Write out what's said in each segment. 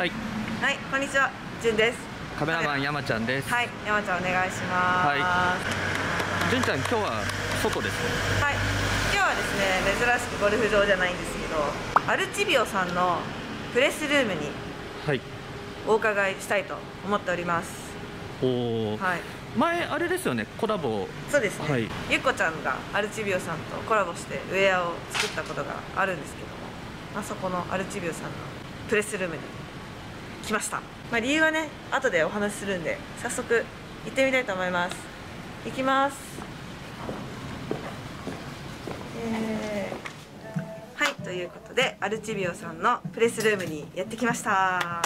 はい。はい、こんにちは、じゅんです。カメラマン山ちゃんです。はい、山ちゃんお願いします。はい、純ちゃん今日は外ですね今日はですね、珍しくゴルフ場じゃないんですけど、アルチビオさんのプレスルームにはい。お伺いしたいと思っております。おお、はい、前あれですよねコラボ。そうですね。はい。ゆっこちゃんがアルチビオさんとコラボしてウェアを作ったことがあるんですけども、あそこのアルチビオさんのプレスルームに来ました。まあ理由はね、後でお話しするんで、早速行ってみたいと思います。行きます。えーはい、ということでアルチビオさんのプレスルームにやってきました。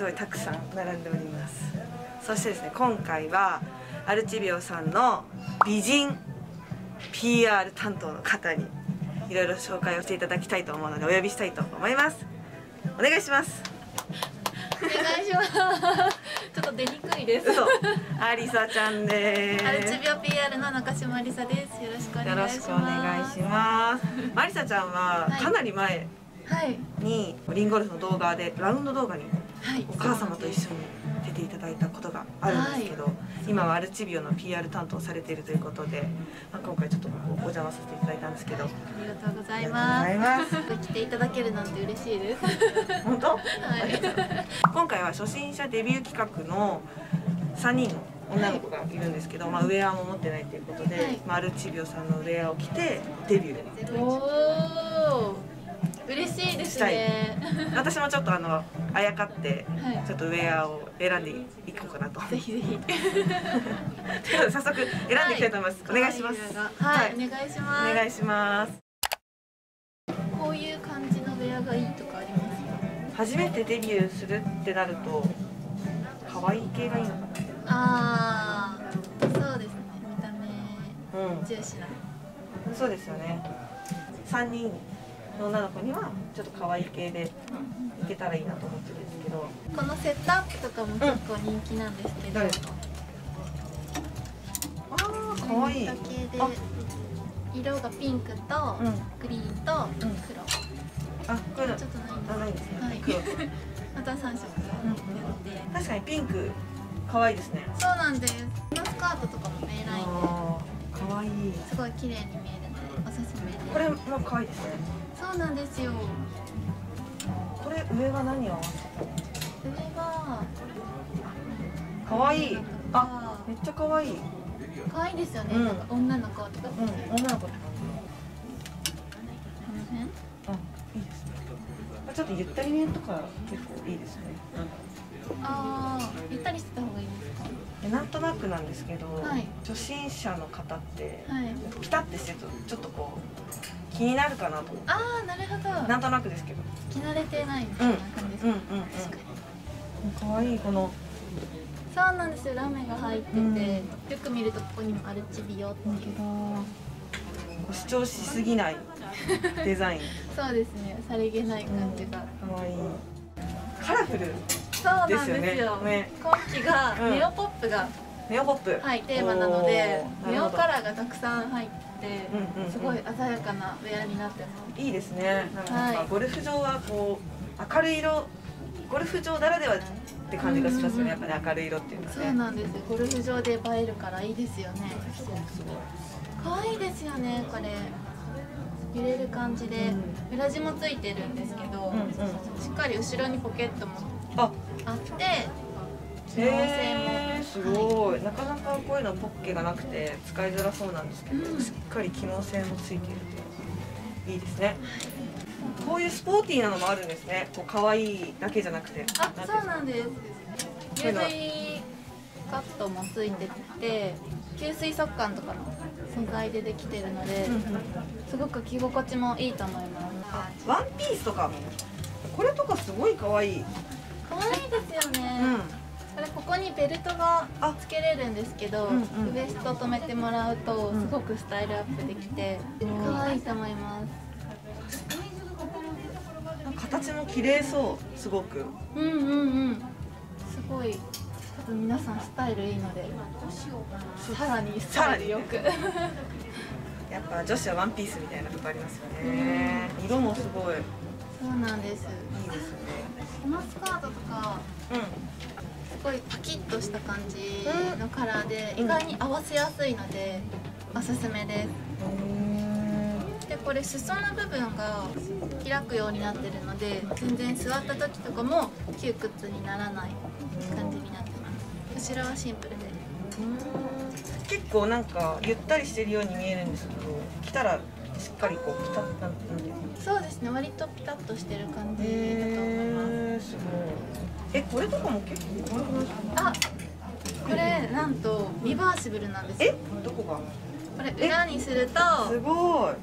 すごいたくさん並んでおりますそしてですね今回はアルチビオさんの美人 PR 担当の方にいろいろ紹介をしていただきたいと思うのでお呼びしたいと思いますお願いしますお願いします。ちょっと出にくいです。嘘アリサちゃんでアルチすビオ PR の中島りさです。よろしくおよろし願いします。くお願いしますマリサちゃんははいかなり前はい。にリンゴルフの動画でラウンド動画にはい。お母様と一緒に出ていただいたことがあるんですけど、今はアルチビオの PR 担当されているということで、まあ、今回ちょっとお邪魔させていただいたんですけど、ありがとうございあます。来ていただけるなんて嬉しいです。本当、はい。今回は初心者デビュー企画の3人の女の子がいるんですけど、まあ、ウェアも持ってないということで、はいまあ、アルチビオさんのウェアを着てデビュー。嬉しいですね。私もちょっとあのあやかってはいちょっとウェアを選んでいこうかなと。ぜひぜひ。早速選んでいきたいと思います。お願いします。はい、お願いします。お願いします。こういう感じのウェアがいいとかありますか？初めてデビューするってなると可愛い系がいいのかああ、そうですね。見た目な。うん。重視な。そうですよね。三人の女の子にはちょっと可愛い系でいけたらいいなと思ってるんですけど。このセットアップとかも結構人気なんですけど、誰？ですか。ああ可愛い。だけであ。色がピンクとうん。グリーンとうん。黒、あこれちょっとあないんですね。はい。黒。と また三色うんやって、確かにピンク可愛いですね。そうなんです。このスカートとかも A ラインああ可愛い。ですごい綺麗に見えるのでおすすめです。これも可愛いですね。そうなんですよ。これ上は何を上は可愛い。ああめっちゃ可愛い。可愛いですよね、うん。なんか女の子とか、うんこの女の子って辺感じ。あいいですね。ちょっとゆったりめとか結構いいですね。ああゆったりしてた方がいいですか？でなんとなくなんですけど、はい。初心者の方ってはい。ピタッてしてるとちょっとこう気になるかなと思って。ああなるほど。なんとなくですけど。着慣れてないみたいな感じですか、うん。うんうん確かに可愛いこの。そうなんですよ。ラメが入ってて、うん。よく見るとここにもアルチビオっていう。主張しすぎないデザイン。そうですね。さりげない感じが、可愛い。カラフルそうなんですよ。ねね。今期がうん。ネオポップが、ネオポップ。はいテーマなのでネオカラーがたくさん入って、うんうんうん。すごい鮮やかなウェアになってます。いいですね。なんかはい。ゴルフ場はこう明るい色ゴルフ場ならではって感じがしますよね。やっぱね明るい色っていうのはね。そうなんですよ。ゴルフ場で映えるからいいですよね。可愛いですよねこれ。揺れる感じで、う裏地もついてるんですけど、うんうん。しっかり後ろにポケットもあ。あってへえすごい。なかなかこういうのポッケがなくて使いづらそうなんですけど、うん。しっかり機能性もついているといいですね。こういうスポーティーなのもあるんですね。こう可愛いだけじゃなくてあそうなんです。こういうの。UV カットもついてて吸水速乾とかの素材でできてるのでうんうん。すごく着心地もいいと思います。ワンピースとかこれとかすごい可愛い。可愛いですよね、うんこにベルトがあつけれるんですけど、うんうん。ウエスト止めてもらうとうん。すごくスタイルアップできてうん可愛い。と思います形も綺麗そうすごく。うんうんうん。すごい多分皆さんスタイルいいのでさらにスタイルよく。やっぱ女子はワンピースみたいなとこありますよね。色もすごい。そうなんです。いいですね。このスカートとかうんすごいパキッとした感じのカラーでうん。意外に合わせやすいのでおすすめです。でこれ裾の部分が開くようになってるので全然座った時とかも窮屈にならない感じになってます。後ろはシンプルで。結構なんかゆったりしてるように見えるんですけど着たらしっかりこうピタッなんなんていうの？そうですね割とピタッとしてる感じだと思います。すごい。えこれとかも結構可愛くないですかあこれなんとリバーシブルなんですよ。えどこが？これ裏にするとすごい。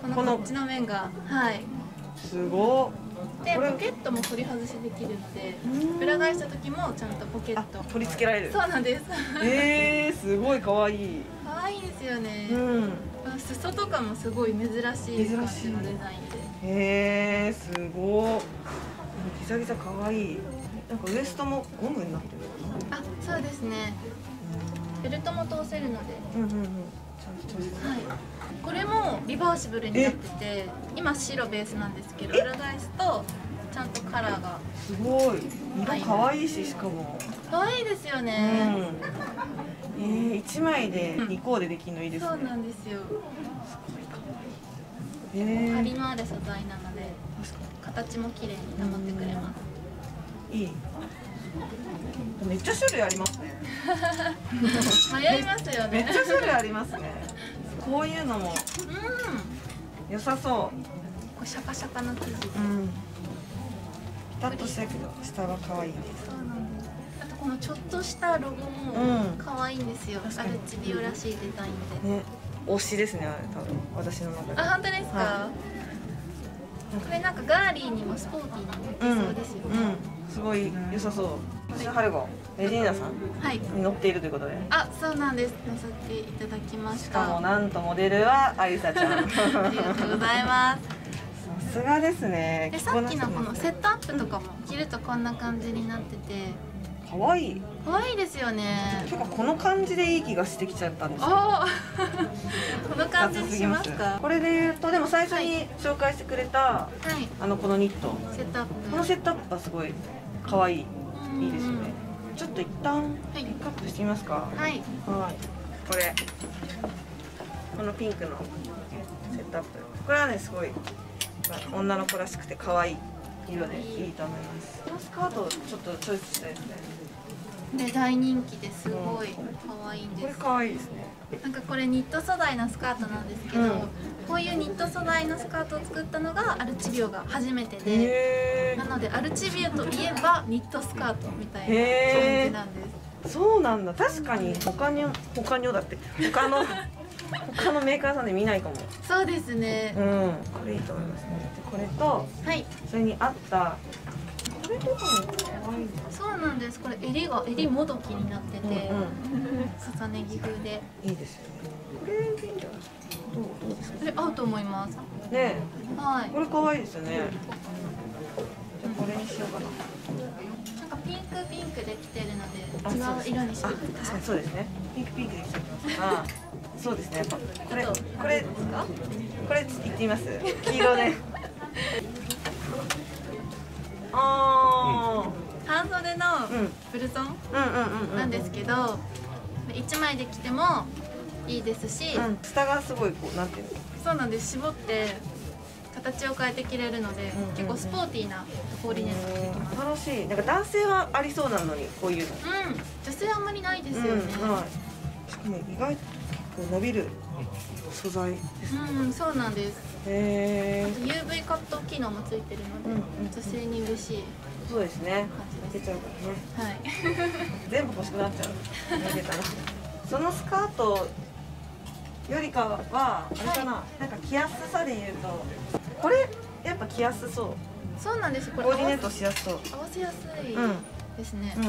このこっちの面がはいすごでポケットも取り外しできるのでうん。裏返した時もちゃんとポケッあト取り付けられる。そうなんです。えー、すごい可愛い可愛いですよね、うん。裾とかもすごい珍しい感じのデザインで。へえー、すごいギザギザ可愛いなんかウエストもゴムになってるあそうですね。ベルトも通せるので。うんうんうん。ちゃんと通してはいこれもリバーシブルになってて今白ベースなんですけど裏返すとちゃんとカラーがすごい。色可愛いししかも。可愛いですようね、ん。えー、1枚で2コーデできるのいいですそうねなんですよ。えー、張りのある素材なので形も綺麗に保ってくれます。いい。めっちゃ種類ありますね。迷いますよね。めっちゃ種類ありますねこういうのもうん。こ良さそう。シャカシャカの生地で。ううん。ピタッとしたけど下は可愛い。ですそうなんです。あとこのちょっとしたロゴうん。も可愛いんですよ、確かに。アルチビオらしいデザインで。ね。推しですねあれ多分。私の中で。あ本当ですか、はこれなんかガーリーにもスポーティーにもいけそうですよね、うん、すごい良さそう。私ハルゴレジーナさんはいに乗っているということで。あそうなんです。乗せていただきまししたかもさなんとモデルはアリサちゃん。ありがとうございます。さすがですね。でさっきのこのセットアップとかも着るとこんな感じになってて。かわいい可愛いですよね。てかこの感じでいい気がしてきちゃったんですおよお この感じにしますか？これで言うとでも最初に紹介してくれたはい。あのこのニット。セットアップ。このセットアップはすごい可愛いうん。いいですよね。ちょっと一旦い。ピックアップしてみますか？はい。はい。これ。このピンクのセットアップ。これはねすごいまあ女の子らしくて可愛い色でいいと思います。このスカートをちょっとチョイスしたいですねで大人気ですごい可愛いんこれです可愛いですね。なんかこれニット素材のスカートなんですけど、うん。こういうニット素材のスカートを作ったのがアルチビオが初めてで。へなのでアルチビオといえばニットスカートみたいな感じなんです。ーそうなんだ。確かに他に他にだって他の 他のメーカーさんで見ないかも。そうですね。うん。これいいと思いますね。でこれとはい。それに合ったそうなんです。これ襟が襟もどきになってて、うん重ね着風で。いいですよね。これでいいんじゃないどうどうですか？これ合うと思います。ねはい。これ可愛いですよね。じゃあこれにしようかな。なんかピンクピンクで着てるあので違う色にしてあください確かにそうですね。ピンクピンクできちゃいますあそうですね。これこれですか？これ言ってみます？黄色であ半袖のうん。ブルゾンーうんうんうんうん。なんですけど、一枚で着てもいいですし、うん。下がすごいこうなんていうの？そうなんです。絞って形を変えて着れるので、うんうん結構スポーティーなコーディネートができます。楽しい。なんか男性はありそうなのにこういうの。うん。女性あんまりないですよね。うん。はい、しかも意外伸びる素材。ですうん、そうなんです。へえ UV カット機能もついてるので、女性に嬉しい。そうですね。感じです出ちゃうからね。はい。全部欲しくなっちゃう。脱げたら。そのスカートよりかはあれかな、なんか着やすさで言うとこれやっぱ着やすそう。そうなんですこれコーディネートしやすそう。合わせやすいうん。ですね、うん。じ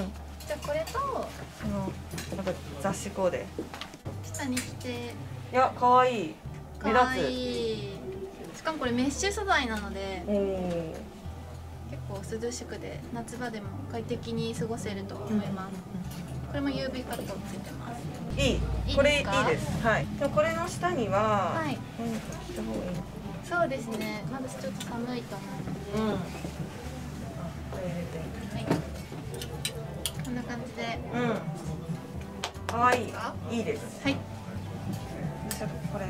ゃあこれとこのなんか雑誌コーデ下に着て？いや可愛い。目立つ。しかもこれメッシュ素材なので結構涼しくで夏場でも快適に過ごせると思います、これも UV カットついてます。いい。これいいです。はい。でもこれの下には、はい。何か着た方がいいそうですね。まだちょっと寒いと思うので、うん。あこれ入れてはい。こんな感じで。うんかわい。いいいです。はい。じゃあこれ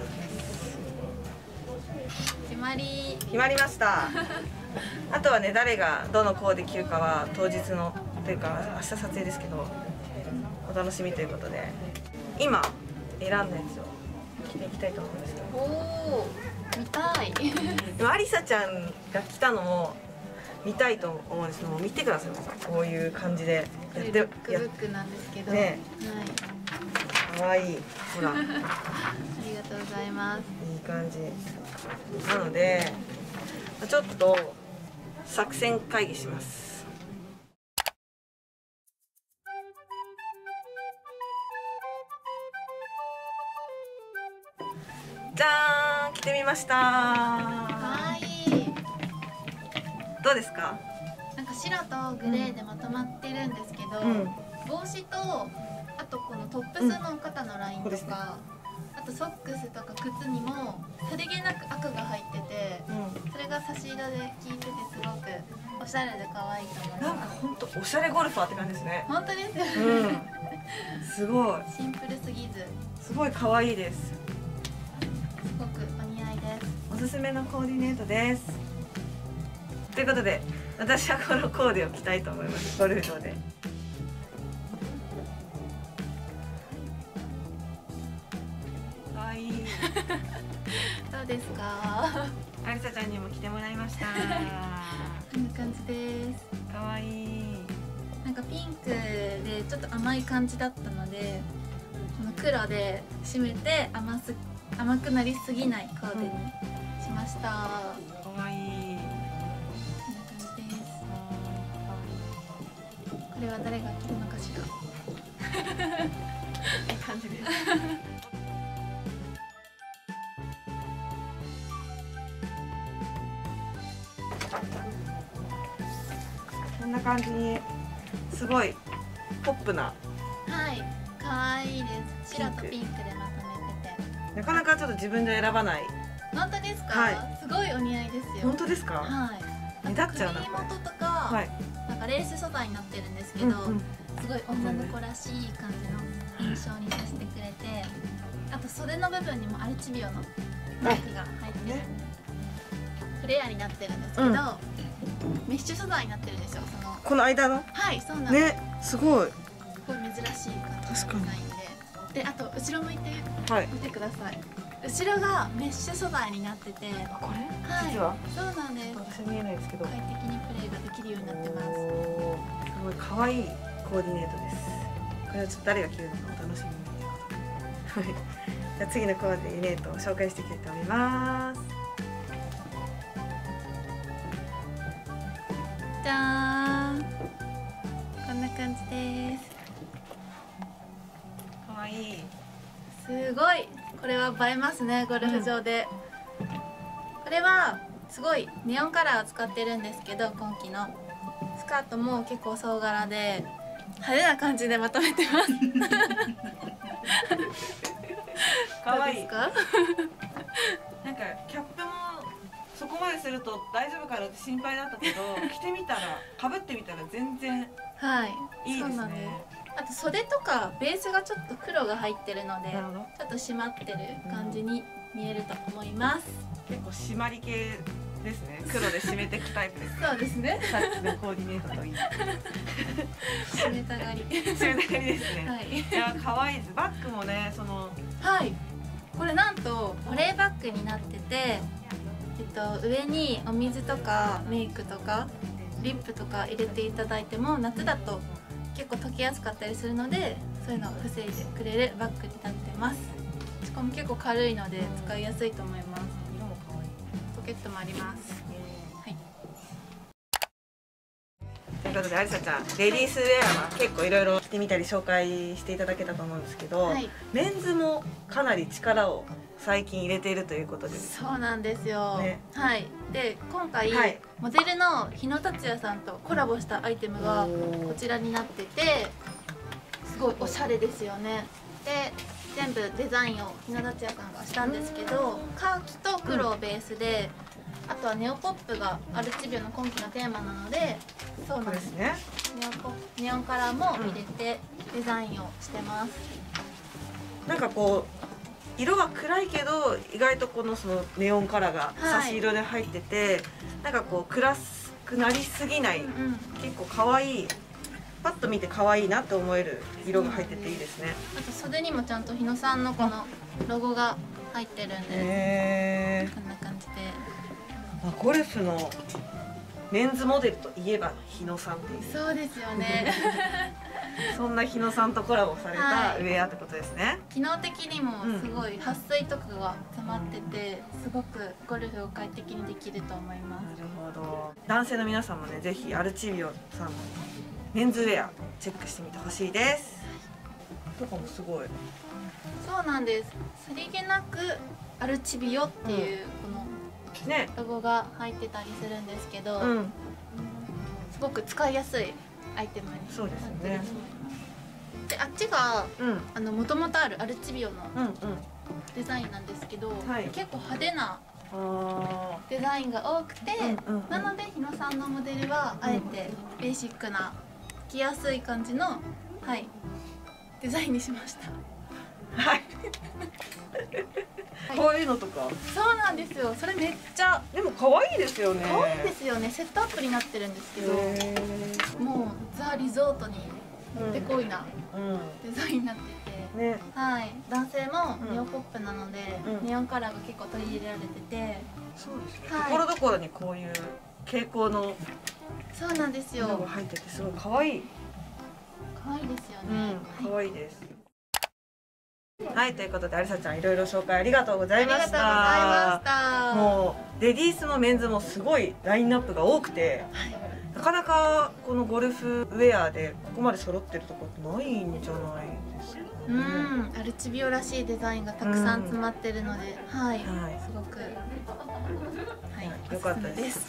決まり。決まりました。あとはね誰がどのコーデ着るかは当日のというか明日撮影ですけどお楽しみということで。今選んだやつを着ていきたいと思うんですけど。おお見たい。でもアリサちゃんが来たのも見たいと思うんです。けど見てください。こういう感じでやってルックブックなんですけど、ね。はいかわい。いほら。いありがとうございます。い感じ。なのでちょっと作戦会議します。じゃーん着てみました。かわいいどうですか？なんか白とグレーでまとまってるんですけど、うん。帽子とあとこのトップスの肩のラインとか、ここですね。あとソックスとか靴にもさりげなく赤が入っててうん。それが差し色で効いててすごくおしゃれで可愛いと思いなんかます本当おしゃれゴルファーって感じですね。本当ですよ、うん。すごい。シンプルすぎず。すごい可愛いです。すごくお似合いです。おすすめのコーディネートです。ということで私はこのコーデを着たいと思います。ゴルフ場でどうですかアリサちゃんにも着てもらいました。こんな感じです。かわいい。なんかピンクでちょっと甘い感じだったのでこの黒で締めて甘す甘くなりすぎないコーデにしました、こかわいい。んな感じです。これは誰が着るのかしら。いい感じですな感じにすごいポップなはい可愛いです。白とピンクでまとめてて。なかなかちょっと自分で選ばない。本当ですか、はい。すごいお似合いですよ。本当ですか？はい。目立っちゃうな首元とか、はい。なんかレース素材になってるんですけど、うんうん。すごい女の子らしい感じの印象にさせてくれてあと袖の部分にもアルチビオのマークが入ってる、ね。フレアになってるんですけど、うん。メッシュ素材になってるんですよこの間の？はいそうなんです、ねすごい。すごい珍しい確かに。でであと後ろ向いて。はい。見てください。後ろがメッシュ素材になってて。はこれ？い。実は？そうなんです。私見えないですけど。快適にプレーができるようになってます。すごい。可愛いコーディネートです。これはちょっと誰が着るのかお楽しみに。ということではい。じゃあ次のコーディネートを紹介していきたいと思います。じゃーん感じです。可愛い。すごい。これは映えますねゴルフ場で、これはすごいネオンカラーを使ってるんですけど今季のスカートも結構総柄で派手な感じでまとめてます。可愛い。どうですか？なんかキャップもそこまですると大丈夫かなって心配だったけど着てみたらかぶってみたら全然はい。いいですね。あと袖とかベースがちょっと黒が入ってるのでちょっと締まってる感じに見えると思います、結構締まり系ですね。黒で締めていくタイプです。そうですね。さっきのコーディネートといい。締めたがり。締めたがりですね、はい。いや可愛いです。バッグもねそのはい。これなんと保冷バッグになってて、えっと、上にお水とかメイクとかリップとか入れていただいても夏だと結構溶けやすかったりするのでそういうのを防いでくれるバッグになってます。しかも結構軽いので使いやすいと思います。色も可愛いポケットもあります。はい。ということでありさちゃんレディースウェアは結構いろいろ着てみたり紹介していただけたと思うんですけど、はい。メンズもかなり力を最近入れているということです。そうなんですよ、ね。はい。で今回、はい。モデルの日野達也さんとコラボしたアイテムがこちらになっててすごいおしゃれですよね。で全部デザインを日野達也さんがしたんですけどカーキと黒をベースで、あとはネオポップがアルチビオの今季のテーマなのでそうなんです。ね。ネオポネオンカラーも入れてデザインをしてます、なんかこう色が暗いけど意外とこのそのネオンカラーがはい。差し色で入ってて、なんかこう暗くなりすぎない、うんうん。結構可愛いパッと見て可愛いなって思える色が入ってていいですね。あと袖にもちゃんと日野さんのこのロゴが入ってるんでへこんな感じで。ーゴルフのメンズモデルといえば日野さんっていう。そうですよね そんな日野さんとコラボされたはい。ウェアってことですね、機能的にもすごい撥水とかが詰まっててすごくゴルフを快適にできると思います。なるほど。男性の皆さんもねぜひアルチビオさんのメンズウェアチェックしてみてほしいです。とかもすごい。そうなんです。さりげなくアルチビオっていうこのね。ロゴが入ってたりするんですけど、うん。すごく使いやすいアイテムに。そうですよね。であっちがうん。あの元々あるアルチビオのうんうん。デザインなんですけど、はい。結構派手なあデザインが多くて、うんうんうん。なので日野さんのモデルはあえてベーシックな着やすい感じのはいデザインにしました。ーはいはい。こういうのとか。そうなんですよ。それめっちゃでも可愛いですよね。可愛いですよね。セットアップになってるんですけどへもうザ・リゾートにもってこいなデザインになってて、ね。はい。男性もうん。ネオポップなので、うん。ネオンカラーが結構取り入れられてて。そうですねはい。ところどころにこういう蛍光のそうなんですよ。入っててすごい可愛い。可愛いですよね、うん。はい。可愛いです。はいということでアリサちゃんいろいろ紹介ありがとうございました。ざいました。もうレディースもメンズもすごいラインナップが多くてはい。なかなかこのゴルフウェアでここまで揃ってるとこってないんじゃないですか、ね、うん、アルチビオらしいデザインがたくさん詰まってるので、はい、はい。すごく、はい、よかったです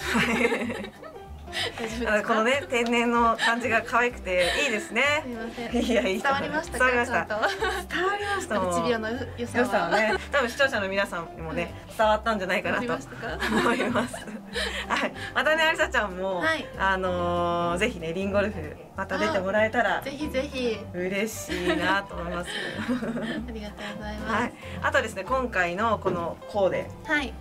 このね天然の感じが可愛くていいですすねみません。いやいい伝わりましたか？伝わりました。伝わりました。アルチビの良さは。はね。多分視聴者の皆さんにもね伝わったんじゃないかなと。思います。はい、またね、ありさちゃんも、はい。あのーぜひね、リンゴルフ、また出てもらえたらぜひぜひ。嬉しいなと思います。ありがとうございます。はい、あとですね、今回のこのコーデ、はい、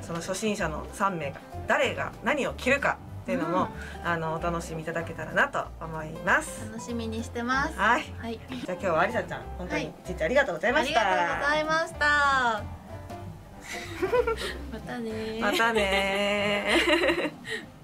その初心者の3名が誰が何を着るかっていうのも、あのお楽しみいただけたらなと思います。楽しみにしてます。はい、はい、じゃあ今日はありさちゃん、本当にはい一日ありがとうございあました。りがとうございました。またねーまたねー